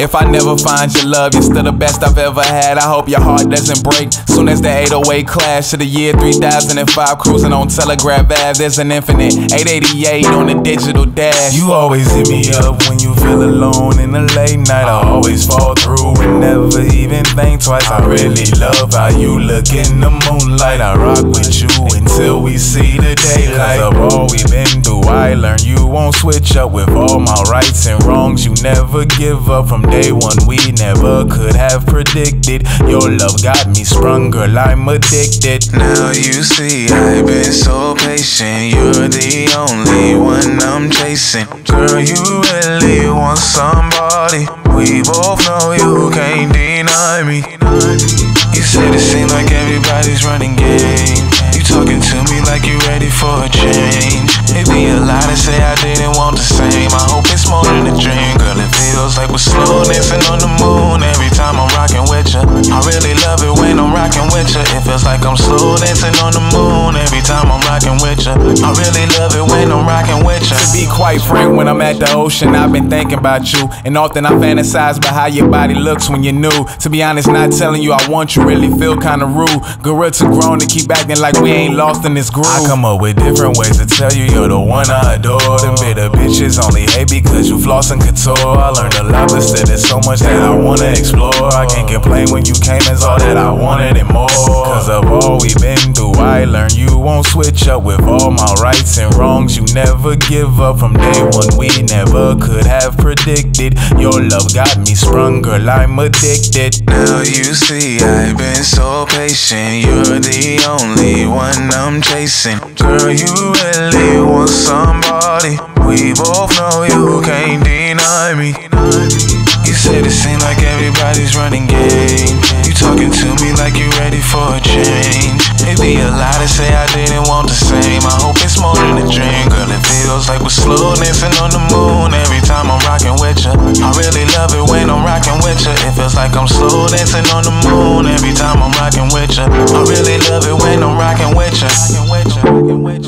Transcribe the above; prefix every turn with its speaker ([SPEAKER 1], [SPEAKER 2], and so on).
[SPEAKER 1] If I never find your love, you're still the best I've ever had. I hope your heart doesn't break. Soon as the 808 clash to the year 3005, cruising on Telegraph Ave, there's an infinite 888 on the digital dash.
[SPEAKER 2] You always hit me up when you feel alone in the late night. I always fall through and never even think twice. I really love how you look in the moonlight. I rock with you until we see the daylight. Cause of all we've been through, I learned you won't switch up with all my rights and wrongs. You never give up from day one. We never could have predicted. Your love got me sprung, girl. I'm addicted.
[SPEAKER 3] Now you see, I've been so patient. You're the only one I'm chasing. Girl, you really want somebody. We both know you can't deny me. You said it seems like everybody's running game. You talking to me like you ready for a change. It'd be a lie to say I didn't want the same. I hope it's more than a dream, girl. It feels like we're slow dancing on the moon every time I'm rocking with you. I really love it when I'm rocking with you. It feels like I'm slow dancing on the moon every time I'm rocking with you. I really love it when I'm rocking with you.
[SPEAKER 1] To be quite frank, when I'm at the ocean, I've been thinking about you. And often I fantasize about how your body looks when you're new. To be honest, not telling you I want you really feel kinda rude. Girl, too grown to keep acting like we ain't lost in this groove.
[SPEAKER 2] I come up with different ways to tell you you're the one I adore. Them bitter bitches only hate because you floss and couture. I learned a lot, but still there's so much that I wanna explore. I can't complain when you came as all that I wanted and more. Cause of all we've been through, I learned you won't switch up with all my rights and wrongs. You never give up from day one. We never could have predicted. Your love got me sprung, girl. I'm addicted.
[SPEAKER 3] Now you see, I've been so patient. You're the only one I'm chasing. Girl, you really want somebody. We both know you can't deny me. You said it seems like everybody's running game. You talking to me like you ready for a change. Be a lie to say I didn't want the same. I hope it's more than a dream, girl. It feels like we're slow dancing on the moon every time I'm rocking with you. I really love it when I'm rocking with you. It feels like I'm slow dancing on the moon every time I'm rocking with you. I really love it when I'm rocking with you.